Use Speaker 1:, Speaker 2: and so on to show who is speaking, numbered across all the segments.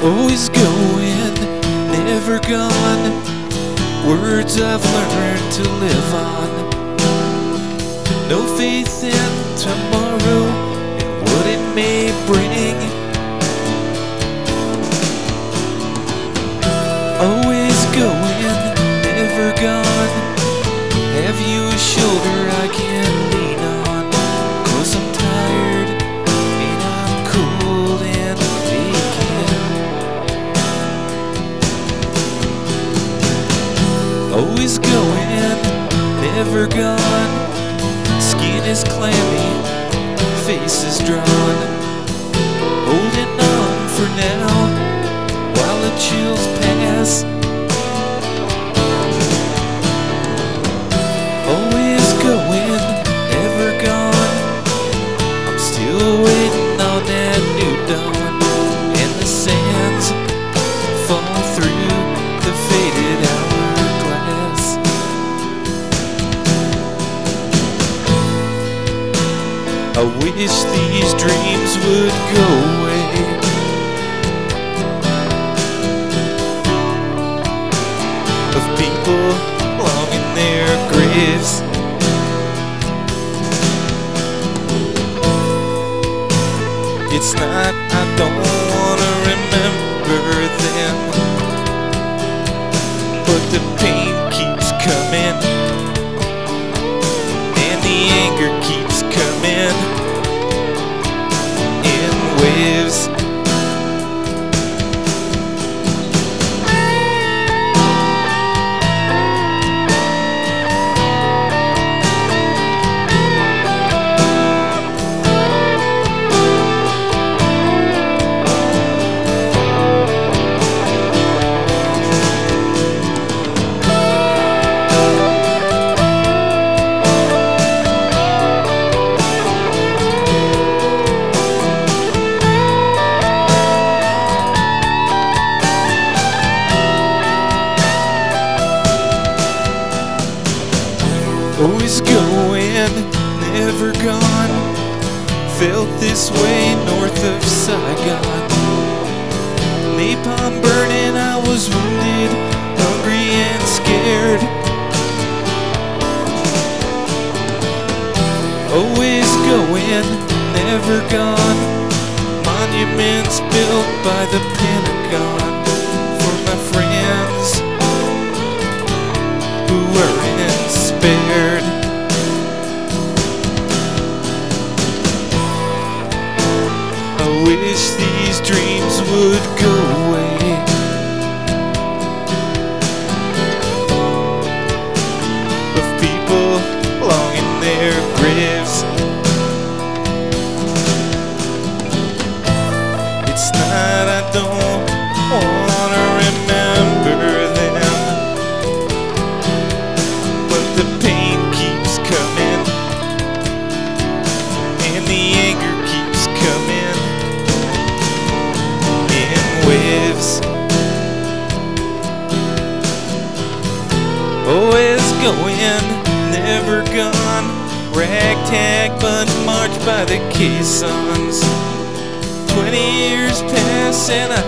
Speaker 1: Always going, never gone. Words I've learned to live on. No faith in tomorrow and what it may bring. Always going, never gone. Have you a shoulder I can lean Always going, never gone. Skin is clammy, face is drawn. Holding on for now while the chills pass. Always going, never gone. I'm still waiting on that new dawn. I wish these dreams would go away. Of people long in their graves. It's not, I don't wanna remember Felt this way north of Saigon. Napalm burning, I was wounded, hungry and scared. Always going, never gone. Monuments built by the Pentagon for my friends who weren't spared. Would go away. Of people long in their graves. It's not, I don't Oh, Always going, never gone. Ragtag bunch marched by the caissons. Twenty years pass and I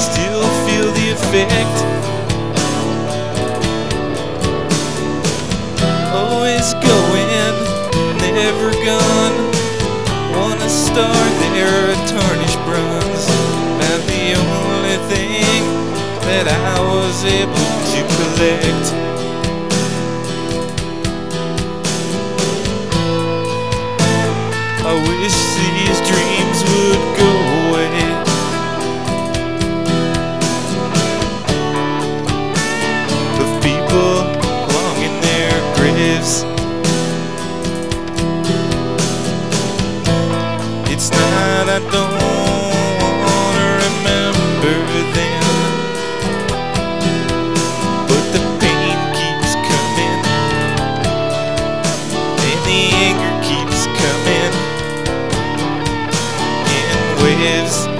Speaker 1: still feel the effect. Oh, Always going, never gone. Wanna start there at tarnished bronze. About the only thing that I was able to collect. wish these dreams would go. waves.